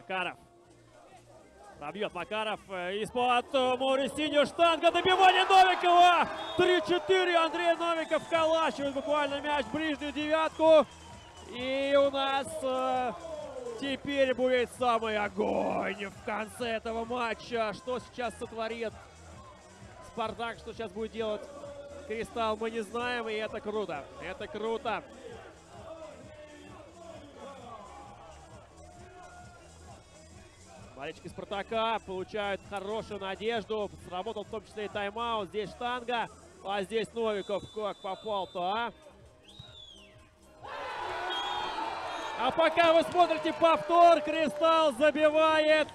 Макаров. Пробьет Макаров э, из-под э, Маурисиньо. Штанга. Добивание Новикова. 3-4. Андрей Новиков калачивает буквально мяч в ближнюю девятку. И у нас э, теперь будет самый огонь в конце этого матча. Что сейчас сотворит Спартак, что сейчас будет делать Кристалл, мы не знаем. И это круто. Это круто. Болельщики Спартака получают хорошую надежду. Сработал в том числе и тайм-аут. Здесь штанга. А здесь Новиков как попал-то, а? А пока вы смотрите повтор, Кристалл забивает